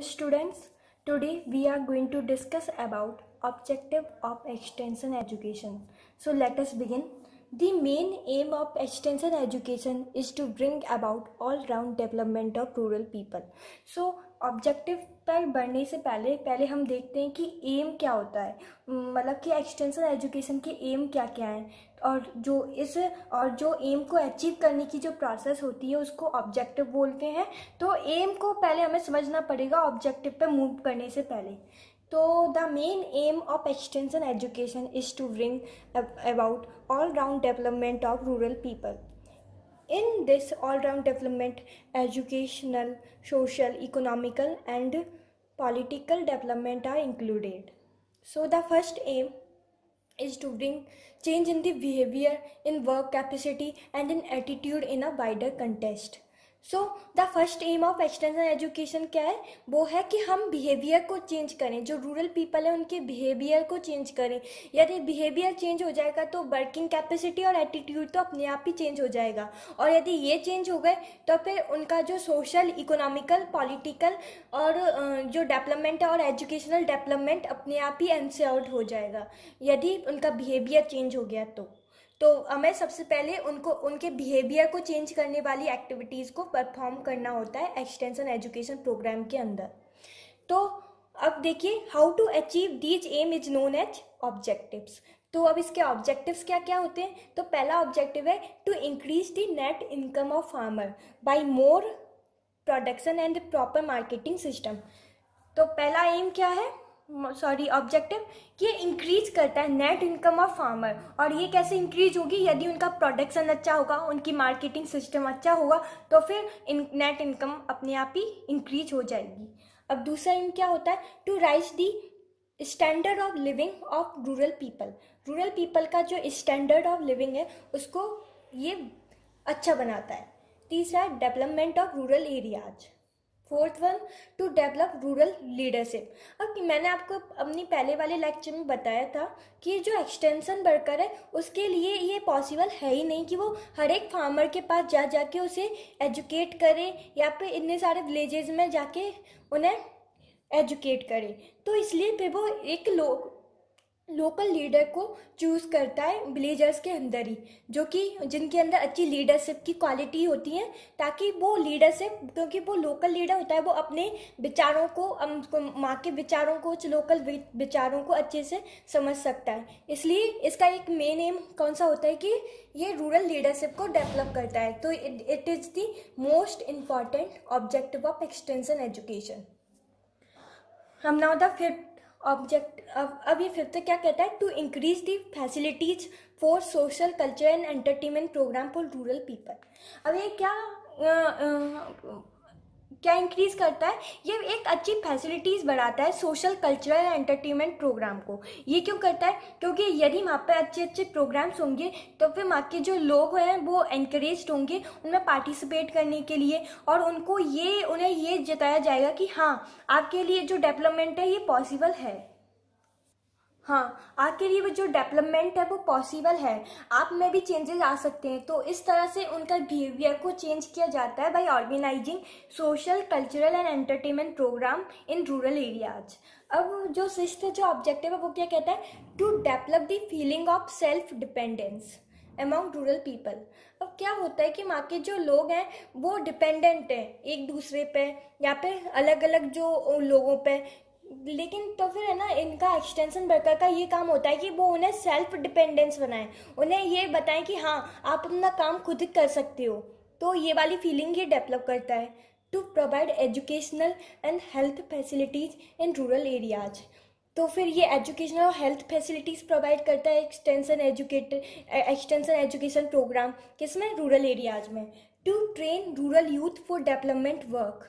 Students, today we are going to discuss about objective of extension education. So let us begin. The main aim of extension education is to bring about all-round development of rural people. So objective पर बढ़ने से पहले पहले हम देखते हैं कि M क्या होता है मतलब कि एक्सटेंशन एजुकेशन के एम क्या क्या हैं और जो इस और जो एम को अचीव करने की जो प्रोसेस होती है उसको ऑब्जेक्टिव बोलते हैं। तो एम को पहले हमें समझना पड़ेगा ऑब्जेक्टिव पे मूव करने से पहले। तो the main aim of extension education is to bring about all round development of rural people In this all-round development, educational, social, economical and political development are included. So the first aim is to bring change in the behavior, in work capacity and in attitude in a wider context. So the first aim of extension education क्या है? वो है कि हम behaviour को change करें। जो rural people है, उनके बिहेवियर को चेंज करें। यदि बिहेवियर चेंज हो जाएगा तो वर्किंग कैपेसिटी और एटीट्यूड तो अपने आप ही चेंज हो जाएगा। और यदि ये चेंज हो गए तो फिर उनका जो सोशल इकोनॉमिकल पॉलिटिकल और जो डेवलपमेंट है और एजुकेशनल डेवलपमेंट अपने आप ही एनश्योर्ड हो जाएगा। यदि उनका बिहेवियर चेंज हो गया तो। तो हमें सबसे पहले उनको, उनके बिहेवियर को चेंज करने वाली एक्टिविटीज़ को परफॉर्म करना होता है एक्सटेंशन एजुकेशन प्रोग्राम के अंदर। तो अब देखिए how to achieve these aim is known as objectives तो अब इसके ऑब्जेक्टिव्स क्या क्या होते हैं? तो पहला ऑब्जेक्टिव है to increase the net income of farmer by more production and proper marketing system तो पहला एम क्या है? सॉरी ऑब्जेक्टिव कि ये इंक्रीज करता है नेट इनकम ऑफ़ फार्मर और ये कैसे इंक्रीज होगी? यदि उनका प्रोडक्शन अच्छा होगा, उनकी मार्केटिंग सिस्टम अच्छा होगा तो फिर इन नेट इनकम अपने आप ही इंक्रीज हो जाएगी. अब दूसरा इन क्या होता है? To raise the standard of living of rural people rural people का जो स्टैंडर्ड ऑफ़ लिविंग है, उसको ये अच्छा बनाता है. तीसरा development of rural areas fourth one to develop rural leadership. अब मैंने आपको अपनी पहले वाले लेक्चर में बताया था कि जो एक्सटेंशन वर्कर है, उसके लिए ये पॉसिबल है ही नहीं कि वो हर एक फार्मर के पास जा, जाके उसे एजुकेट करे या फिर इतने सारे विलेजेस में जाके उन्हें एजुकेट करे। तो इसलिए फिर वो एक लोग लोकल लीडर को चूज़ करता है विलेजर्स के अंदर ही, जो कि जिनके अंदर अच्छी लीडरशिप की क्वालिटी होती है, ताकि वो लीडरशिप क्योंकि वो लोकल लीडर होता है, वो अपने विचारों को माँ के विचारों को लोकल विचारों को अच्छे से समझ सकता है। इसलिए इसका एक मेन एम कौन सा होता है कि ये रूरल लीडरशिप को डेवलप करता है। तो it is the most important objective of extension education हम नाउ द फिफ्थ ऑब्जेक्ट अब अब ये फिफ्थ क्या कहता है? To increase the facilities for social culture and entertainment program for rural people अब ये क्या क्या इंक्रीज करता है? ये एक अच्छी फैसिलिटीज़ बढ़ाता है सोशल कल्चरल एंटरटेनमेंट प्रोग्राम को। ये क्यों करता है? क्योंकि यदि वहाँ पर अच्छे अच्छे प्रोग्राम्स होंगे तो फिर वहाँ के जो लोग हैं, वो इंकरेज होंगे उनमें पार्टिसिपेट करने के लिए और उनको ये, उन्हें ये जताया जाएगा कि हाँ आपके लिए जो डेवलपमेंट है, ये पॉसिबल है। हाँ आखिर ये जो डेवलपमेंट है वो पॉसिबल है। आप में भी चेंजेस आ सकते हैं। तो इस तरह से उनका बिहेवियर को चेंज किया जाता है by organizing social cultural and entertainment program in rural areas अब जो सिस्ट जो ऑब्जेक्टिव है, वो क्या कहता है? To develop the feeling of self dependence among rural people अब क्या होता है कि वहाँ के जो लोग हैं, वो डिपेंडेंट हैं एक दूसरे पे, या फिर अलग अलग जो लोगों पे। लेकिन तो फिर है ना, इनका एक्सटेंशन वर्कर का ये काम होता है कि वो उन्हें सेल्फ डिपेंडेंस बनाए। उन्हें ये बताएँ कि हाँ आप अपना काम खुद कर सकते हो। तो ये वाली फीलिंग ये डेवलप करता है to provide educational and health facilities in rural areas तो फिर ये एजुकेशनल और हेल्थ फैसिलिटीज़ प्रोवाइड करता है extension educator extension education program किसमें? रूरल एरियाज़ में। To train rural youth for development work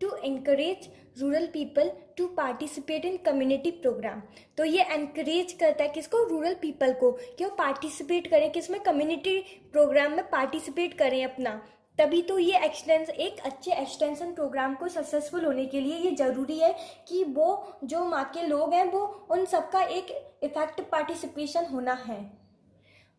to encourage rural people to participate in community program तो ये एनकरेज करता है किसको? रूरल पीपल को कि वो पार्टिसिपेट करें किसमें कम्युनिटी प्रोग्राम में पार्टिसिपेट करें अपना। तभी तो ये एक्सटेंस एक अच्छे एक्सटेंशन प्रोग्राम को सक्सेसफुल होने के लिए ये ज़रूरी है कि वो, जो माँ के लोग हैं, वो उन सबका एक इफ़ेक्टिव पार्टिसिपेशन होना है।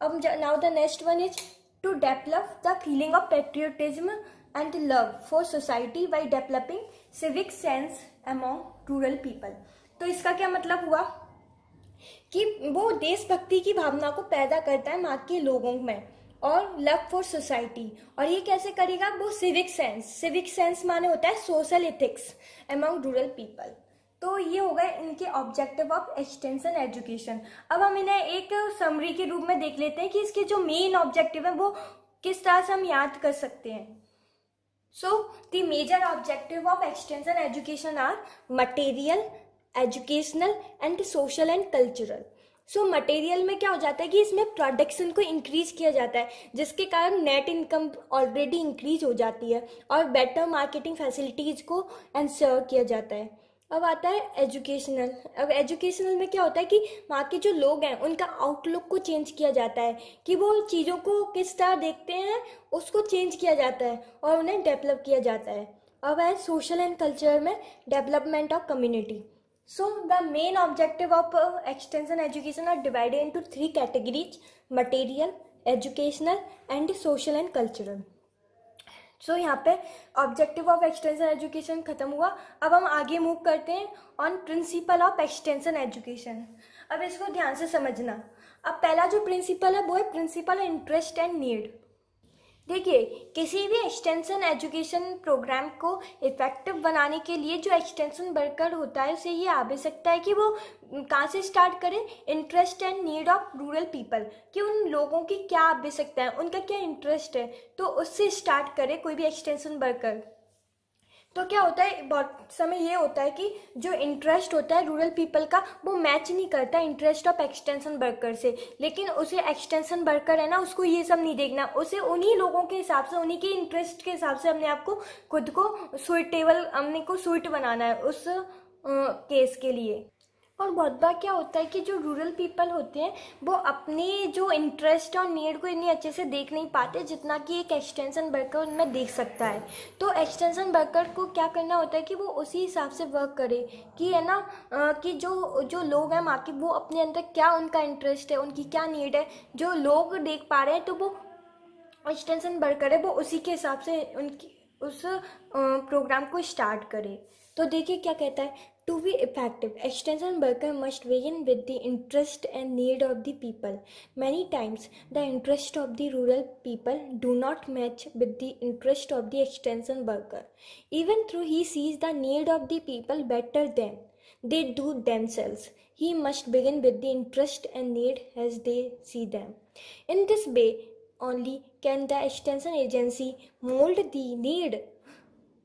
अब now the next one is to develop the feeling of patriotism and love for society by developing civic sense among rural people. तो इसका क्या मतलब हुआ? कि वो देशभक्ति की भावना को पैदा करता है वहाँ के लोगों में और लव फॉर सोसाइटी और ये कैसे करेगा? वो सिविक सेंस सिविक सेंस माने होता है social ethics among rural people तो ये हो गए इनके ऑब्जेक्टिव ऑफ़ एक्सटेंशन एजुकेशन अब हम इन्हें एक समरी के रूप में देख लेते हैं कि इसके जो मेन ऑब्जेक्टिव है वो किस तरह से हम याद कर सकते हैं। So the major objective of extension education are material educational and social and cultural so material में क्या हो जाता है कि इसमें प्रोडक्शन को इंक्रीज किया जाता है, जिसके कारण नेट इनकम ऑलरेडी इंक्रीज हो जाती है और बेटर मार्केटिंग फैसिलिटीज़ को एंश्योर किया जाता है। अब आता है एजुकेशनल अब एजुकेशनल में क्या होता है कि वहाँ के जो लोग हैं उनका आउटलुक को चेंज किया जाता है कि वो चीज़ों को किस तरह देखते हैं उसको चेंज किया जाता है और उन्हें डेवलप किया जाता है। अब है सोशल एंड कल्चर में development of community the main objective of uh, extension education are divided into three categories material, educational and social and cultural. So so, यहाँ पे ऑब्जेक्टिव ऑफ़ एक्सटेंशन एजुकेशन खत्म हुआ। अब हम आगे मूव करते हैं on principle of extension education अब इसको ध्यान से समझना। अब पहला जो प्रिंसिपल है वो है प्रिंसिपल इंटरेस्ट एंड नीड देखिए, किसी भी एक्सटेंशन एजुकेशन प्रोग्राम को इफ़ेक्टिव बनाने के लिए जो एक्सटेंशन वर्कर होता है, उसे ये आवश्यकता है कि वो कहाँ से स्टार्ट करें? Interest and need of rural people कि उन लोगों की क्या आवश्यकता है, उनका क्या इंटरेस्ट है तो उससे स्टार्ट करें कोई भी एक्सटेंशन वर्कर तो क्या होता है, बहुत समय ये होता है कि जो इंटरेस्ट होता है रूरल पीपल का, वो मैच नहीं करता इंटरेस्ट ऑफ़ एक्सटेंशन वर्कर से। लेकिन उसे एक्सटेंशन वर्कर है ना, उसको ये सब नहीं देखना। उसे उन्हीं लोगों के हिसाब से, उन्हीं के इंटरेस्ट के हिसाब से अपने आपको खुद को सुइटेबल अपने को सुइट बनाना है उस केस के लिए। और बहुत बार क्या होता है कि जो रूरल पीपल होते हैं, वो अपनी जो इंटरेस्ट और नीड को इतनी अच्छे से देख नहीं पाते जितना कि एक एक्सटेंशन वर्कर उनमें देख सकता है। तो एक्सटेंशन वर्कर को क्या करना होता है कि वो उसी हिसाब से वर्क करे कि है ना कि जो जो लोग हैं के वो अपने अंदर क्या उनका इंटरेस्ट है, उनकी क्या नीड है, जो लोग देख पा रहे हैं तो वो एक्सटेंशन वर्कर है, वो उसी के हिसाब से उनकी, उस प्रोग्राम को स्टार्ट करे। तो देखिए क्या कहता है To be effective, extension worker must begin with the interest and need of the people. Many times, the interest of the rural people do not match with the interest of the extension worker. Even though he sees the need of the people better than they do themselves, he must begin with the interest and need as they see them. In this way, only can the extension agency mold the need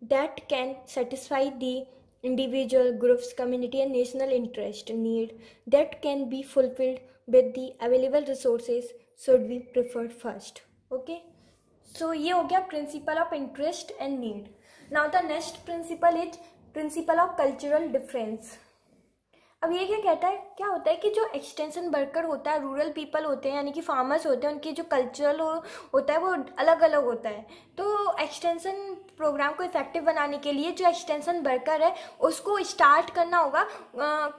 that can satisfy the individual groups community and national interest need that can be fulfilled with the available resources should be preferred first okay so ye ho gaya principle of interest and need now the next principle is principle of cultural difference अब ये क्या कहता है क्या होता है कि जो एक्सटेंशन वर्कर होता है रूरल पीपल होते हैं यानी कि फार्मर्स होते हैं उनकी जो कल्चरल हो, होता है वो अलग अलग होता है तो एक्सटेंशन प्रोग्राम को इफ़ेक्टिव बनाने के लिए जो एक्सटेंशन वर्कर है, उसको स्टार्ट करना होगा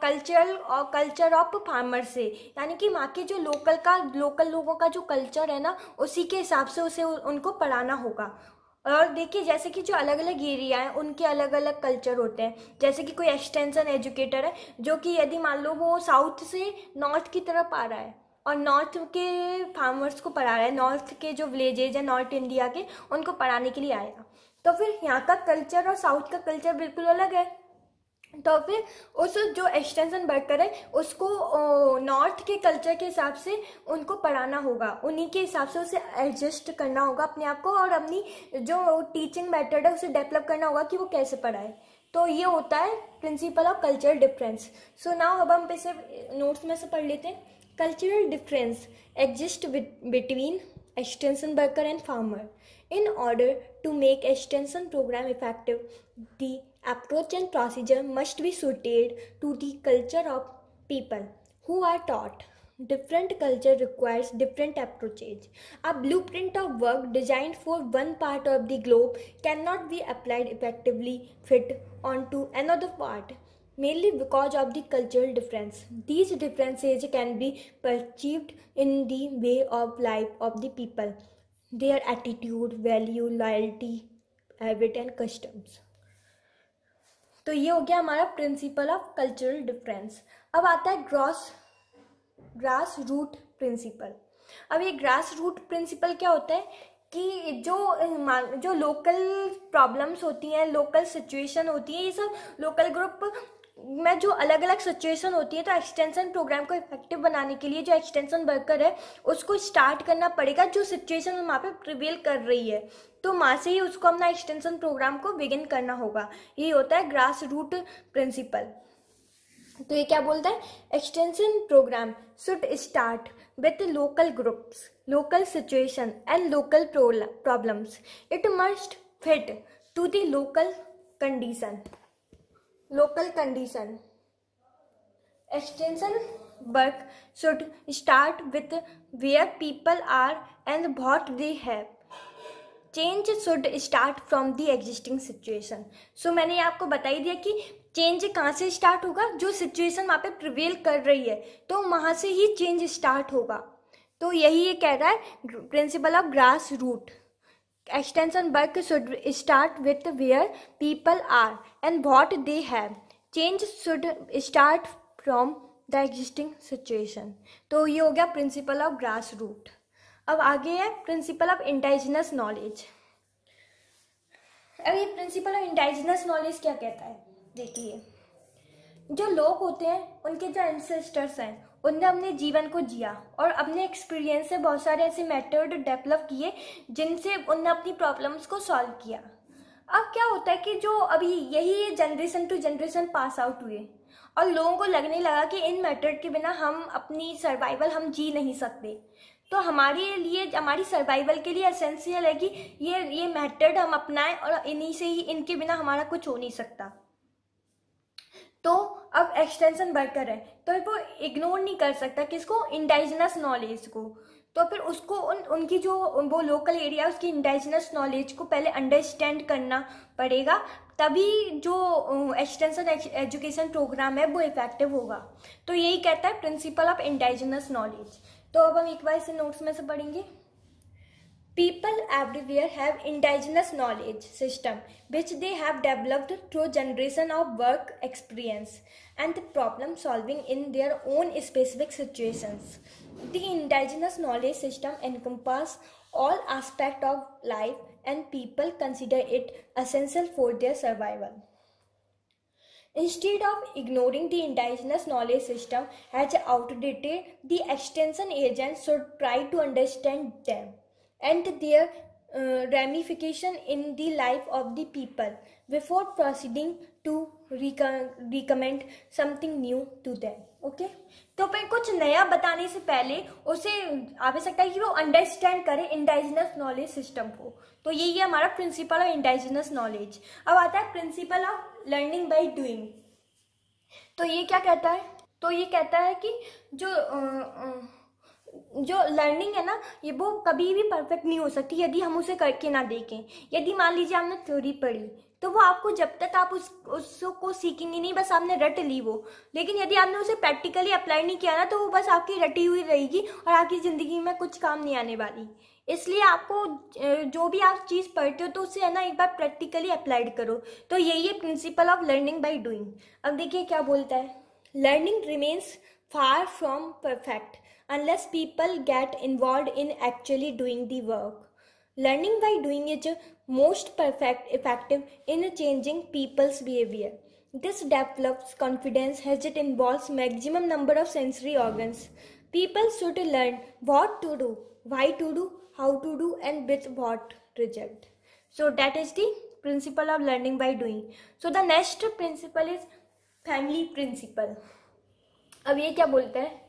कल्चरल और कल्चर ऑफ़ फार्मर से। यानी कि वहाँ के जो लोकल का लोकल लोगों का जो कल्चर है ना, उसी के हिसाब से उसे उनको पढ़ाना होगा। और देखिए, जैसे कि जो अलग अलग एरिया हैं, उनके अलग अलग कल्चर होते हैं। जैसे कि कोई एक्सटेंशन एजुकेटर है, जो कि यदि मान लो वो साउथ से नॉर्थ की तरफ़ आ रहा है, और नॉर्थ के फार्मर्स को पढ़ा रहा है नॉर्थ के जो विलेजेज हैं नॉर्थ इंडिया के, उनको पढ़ाने के लिए आएगा तो फिर यहाँ का कल्चर और साउथ का कल्चर बिल्कुल अलग है। तो फिर उस जो एक्सटेंशन वर्कर है, उसको नॉर्थ के कल्चर के हिसाब से उनको पढ़ाना होगा। उन्हीं के हिसाब से उसे एडजस्ट करना होगा अपने आप को और अपनी जो टीचिंग मेथड है, उसे डेवलप करना होगा कि वो कैसे पढ़ाए। तो ये होता है principle of culture difference so now अब हम इसे नोट्स में से पढ़ लेते हैं। Cultural difference exist between extension worker and farmer. In order to make extension program effective the approach and procedure must be suited to the culture of people who are taught. Different culture requires different approaches. A blueprint of work designed for one part of the globe cannot be applied effectively fit onto another part mainly because of the cultural difference. These differences can be perceived in the way of life of the people, their attitude, value, loyalty, habit and customs तो ये हो गया हमारा principal of cultural difference अब आता है gross grass root principal अब ये ग्रास रूट प्रिंसिपल क्या होता है? कि जो जो लोकल प्रॉब्लम्स होती हैं लोकल सिचुएशन होती है ये सब लोकल ग्रुप में जो अलग अलग सिचुएशन होती है तो एक्सटेंशन प्रोग्राम को इफ़ेक्टिव बनाने के लिए जो एक्सटेंशन वर्कर है, उसको स्टार्ट करना पड़ेगा जो सिचुएशन वहाँ पे प्रिवेल कर रही है। तो वहाँ से ही उसको अपना एक्सटेंशन प्रोग्राम को बिगिन करना होगा। ये होता है ग्रास रूट प्रिंसिपल तो ये क्या बोलता है? Extension program should start with local groups local situation and local problems it must fit to the local condition local condition. Extension work should start with where people are and what they have. Change should start from the existing situation so मैंने आपको बता ही दिया कि change कहाँ से start होगा? जो situation वहाँ पे प्रिवेल कर रही है तो वहाँ से ही चेंज स्टार्ट होगा। तो यही ये कह रहा है principle of grass root extension work should start with where people are and what they have change should start from the existing situation तो ये हो गया प्रिंसिपल ऑफ़ ग्रास रूट अब आगे है प्रिंसिपल ऑफ़ इंटेलिजिनस नॉलेज अब ये प्रिंसिपल ऑफ़ इंटेलिजिनस नॉलेज क्या कहता है? देखिए, जो लोग होते हैं, उनके जो एंसेस्टर्स हैं उनने अपने जीवन को जिया और अपने एक्सपीरियंस से बहुत सारे ऐसे मेथड डेवलप किए, जिनसे उनने अपनी प्रॉब्लम्स को सॉल्व किया। अब क्या होता है कि जो अभी यही generation to generation pass out हुए, और लोगों को लगने लगा कि इन मेथड के बिना हम अपनी सर्वाइवल हम जी नहीं सकते। तो हमारे लिए, हमारी सर्वाइवल के लिए एसेंशियल है कि ये ये मेथड हम अपनाएँ और इन्हीं से ही, इनके बिना हमारा कुछ हो नहीं सकता। तो अब एक्सटेंशन वर्कर है। तो वो इग्नोर नहीं कर सकता किसको? इंडाइजनस नॉलेज को। तो फिर उसको उन, उनकी जो वो लोकल एरिया उसकी इंडाइजनस नॉलेज को पहले अंडरस्टैंड करना पड़ेगा। तभी जो एक्सटेंशन एजुकेशन प्रोग्राम है, वो इफ़ेक्टिव होगा। तो यही कहता है प्रिंसिपल ऑफ़ इंडाइजनस नॉलेज तो अब हम एक बार इसे नोट्स में से पढ़ेंगे। People everywhere have indigenous knowledge system which they have developed through generation of work experience and problem solving in their own specific situations. The indigenous knowledge system encompasses all aspects of life and people consider it essential for their survival. Instead of ignoring the indigenous knowledge system as outdated, the extension agents should try to understand them and their uh, ramification in the life of the people before proceeding to recommend something new to them okay? तो फिर कुछ नया बताने से पहले उसे आवश्यकता है कि वो अंडरस्टैंड करे इंडाइजिनस नॉलेज सिस्टम को। तो यही है हमारा प्रिंसिपल ऑफ़ इंडाइजिनस नॉलेज अब आता है principle of learning by doing तो ये क्या कहता है? तो ये कहता है कि जो आ, आ, जो लर्निंग है ना, ये वो कभी भी परफेक्ट नहीं हो सकती यदि हम उसे करके ना देखें। यदि मान लीजिए आपने थ्योरी पढ़ी तो वो आपको जब तक आप उस, उसको सीखेंगे नहीं, बस आपने रट ली वो। लेकिन यदि आपने उसे प्रैक्टिकली अप्लाई नहीं किया ना तो वो बस आपकी रटी हुई रहेगी और आपकी ज़िंदगी में कुछ काम नहीं आने वाली। इसलिए आपको जो भी आप चीज़ पढ़ते हो तो उसे है ना, एक बार प्रैक्टिकली अप्लाइड करो। तो यही है principle of learning by doing अब देखिए क्या बोलता है। Learning remains far from perfect unless people get involved in actually doing the work. Learning by doing is most perfect effective in changing people's behavior. This develops confidence as it involves maximum number of sensory organs. People should learn what to do, why to do, how to do and with what result. So that is the principle of learning by doing. So the next principle is family principle. अब ये क्या बोलता है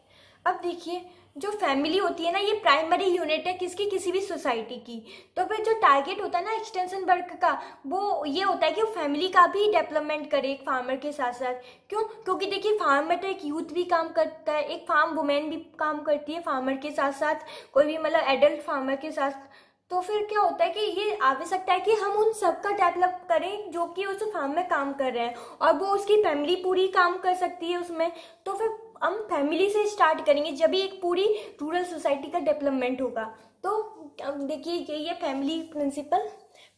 अब देखिए, जो family होती है ना, ये प्राइमरी यूनिट है किसकी? किसी भी सोसाइटी की। तो फिर जो टारगेट होता है ना एक्सटेंशन वर्क का, वो ये होता है कि वो फैमिली का भी डेवलपमेंट करे एक फार्मर के साथ साथ क्यों? क्योंकि देखिए फार्मर तो एक यूथ भी काम करता है, एक फार्म वुमेन भी काम करती है फार्मर के साथ साथ कोई भी मतलब एडल्ट फार्मर के साथ। तो फिर क्या होता है कि ये आवश्यकता है कि हम उन सबका डेवलप करें जो कि उस फार्म में काम कर रहे हैं और वो उसकी फैमिली पूरी काम कर सकती है उसमें। तो फिर हम फैमिली से स्टार्ट करेंगे जब भी एक पूरी रूरल सोसाइटी का डेवलपमेंट होगा। तो देखिए, यही है family principle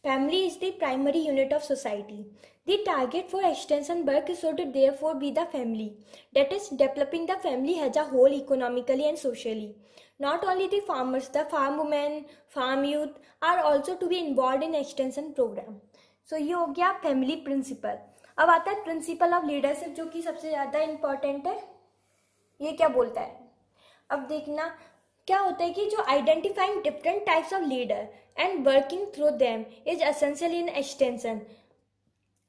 family is the primary unit of society the target for extension work is to therefore be the family that is developing the family has a whole economically and socially not only the farmers the farm women farm youth are also to be involve in extension program so ये हो गया family principal अब आता है principle of leadership जो कि सबसे ज़्यादा इंपॉर्टेंट है। ये क्या बोलता है? अब देखना, क्या होता है कि जो identifying different types of leader and working through them is essential in extension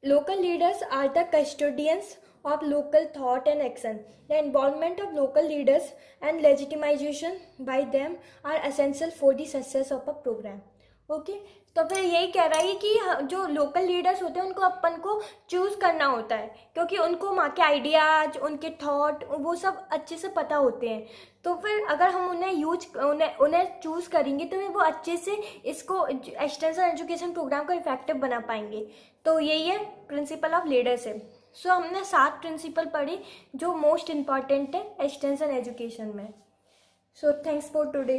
local leaders are the custodians of local thought and action the involvement of local leaders and legitimization by them are essential for the success of a program okay? तो फिर यही कह रहा है कि जो local leaders होते हैं, उनको अपन को चूज़ करना होता है, क्योंकि उनको वहाँ के आइडियाज़ उनके थॉट वो सब अच्छे से पता होते हैं। तो फिर अगर हम उन्हें यूज़ उन्हें उन्हें चूज़ करेंगे तो वो अच्छे से इसको एक्सटेंशन एजुकेशन प्रोग्राम को इफ़ेक्टिव बना पाएँगे। तो यही है प्रिंसिपल ऑफ़ लीडरशिप सो हमने सात प्रिंसिपल पढ़ी, जो मोस्ट इंपॉर्टेंट है एक्सटेंशन एजुकेशन में। So thanks for today